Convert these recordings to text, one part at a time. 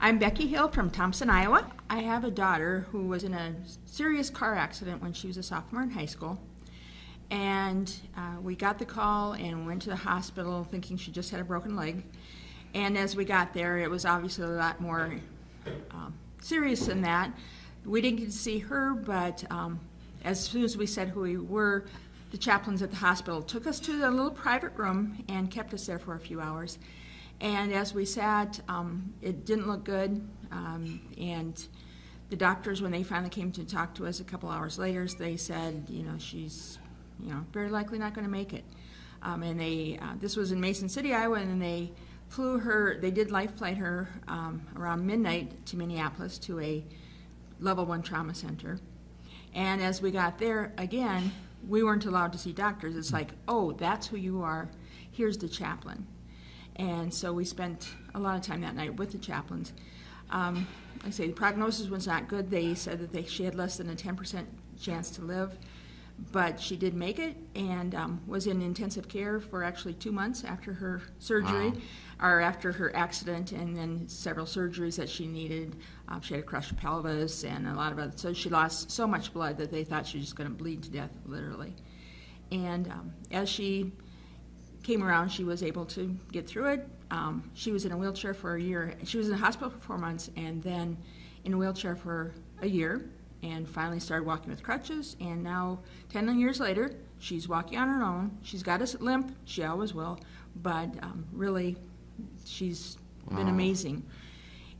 I'm Becky Hill from Thompson, Iowa. I have a daughter who was in a serious car accident when she was a sophomore in high school. And uh, we got the call and went to the hospital thinking she just had a broken leg. And as we got there, it was obviously a lot more um, serious than that. We didn't get to see her, but um, as soon as we said who we were, the chaplains at the hospital took us to a little private room and kept us there for a few hours. And as we sat, um, it didn't look good. Um, and the doctors, when they finally came to talk to us a couple hours later, they said, you know, she's, you know, very likely not going to make it. Um, and they, uh, this was in Mason City, Iowa, and they flew her, they did life flight her um, around midnight to Minneapolis to a level one trauma center. And as we got there, again, we weren't allowed to see doctors. It's like, oh, that's who you are. Here's the chaplain. And so we spent a lot of time that night with the chaplains. Um, like I say, the prognosis was not good. They said that they, she had less than a 10% chance to live, but she did make it and um, was in intensive care for actually two months after her surgery, wow. or after her accident, and then several surgeries that she needed. Um, she had a crushed pelvis and a lot of other. So she lost so much blood that they thought she was going to bleed to death, literally. And um, as she came around, she was able to get through it. Um, she was in a wheelchair for a year. She was in the hospital for four months and then in a wheelchair for a year and finally started walking with crutches. And now, 10 years later, she's walking on her own. She's got a limp, she always will, but um, really, she's wow. been amazing.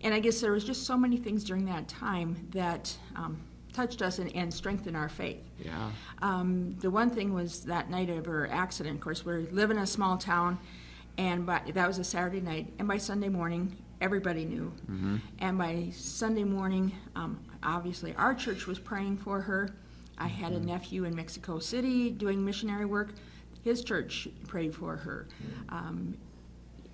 And I guess there was just so many things during that time that um, touched us and, and strengthened our faith. Yeah. Um, the one thing was that night of her accident. Of course, we live in a small town, and by, that was a Saturday night. And by Sunday morning, everybody knew. Mm-hmm. And by Sunday morning, um, obviously, our church was praying for her. I had mm-hmm. a nephew in Mexico City doing missionary work. His church prayed for her. Um,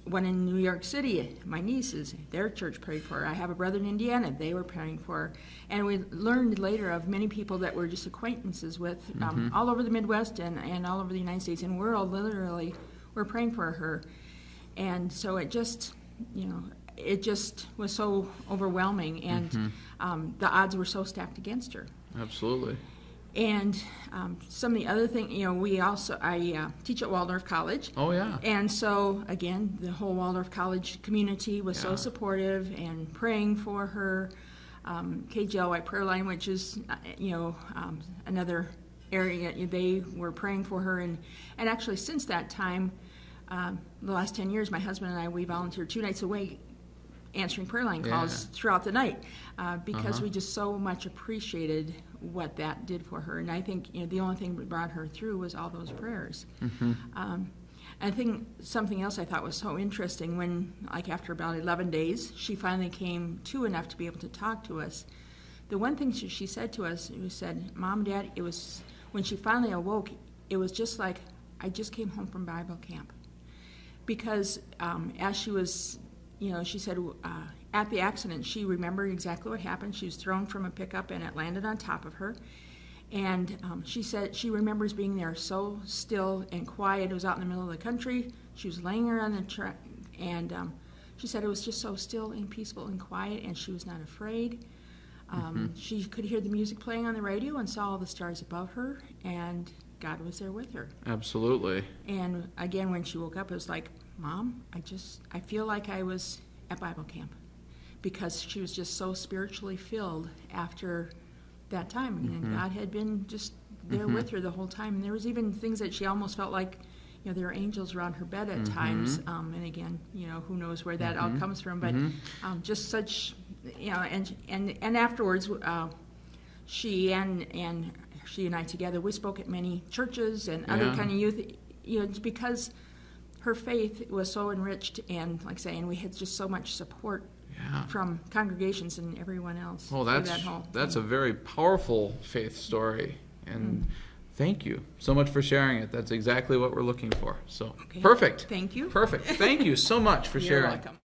one in New York City, my nieces, their church prayed for her. I have a brother in Indiana, they were praying for her. And we learned later of many people that were just acquaintances with um, mm-hmm. all over the Midwest and, and all over the United States and world, literally, were praying for her. And so it just, you know, it just was so overwhelming, and mm-hmm. um, the odds were so stacked against her. Absolutely. And um, some of the other things, you know, we also, I uh, teach at Waldorf College. Oh, yeah. And so, again, the whole Waldorf College community was yeah. so supportive and praying for her. Um, KGLY Prayer Line, which is, uh, you know, um, another area, they were praying for her. And, and actually, since that time, um, the last 10 years, my husband and I, we volunteered two nights a week answering prayer line calls yeah. throughout the night uh, because uh-huh. we just so much appreciated what that did for her. And I think you know the only thing that brought her through was all those prayers. Mm-hmm. Um, I think something else I thought was so interesting when, like after about 11 days, she finally came to enough to be able to talk to us. The one thing she, she said to us, she said, "Mom, Dad, it was when she finally awoke. It was just like I just came home from Bible camp." Because um, as she was you know, she said uh, at the accident, she remembered exactly what happened. She was thrown from a pickup and it landed on top of her. And um, she said she remembers being there so still and quiet. It was out in the middle of the country. She was laying there on the truck, and um, she said it was just so still and peaceful and quiet, and she was not afraid. Um, mm-hmm. She could hear the music playing on the radio and saw all the stars above her, and God was there with her. Absolutely. And again, when she woke up, it was like, Mom, I just, I feel like I was at Bible camp because she was just so spiritually filled after that time. Mm-hmm. And God had been just there mm-hmm. with her the whole time. And there was even things that she almost felt like, you know, there were angels around her bed at mm-hmm. times. Um, and again, you know, who knows where that all mm-hmm. comes from. But mm-hmm. um, just such, you know, and, and, and afterwards, uh, she and, and she and I together, we spoke at many churches and other yeah. kind of youth, you know, because – her faith was so enriched, and like I say, and we had just so much support yeah. from congregations and everyone else. Well, that's that that's a very powerful faith story, and mm. thank you so much for sharing it. That's exactly what we're looking for. So okay. perfect. Thank you. Perfect. Thank you so much for You're sharing. Welcome.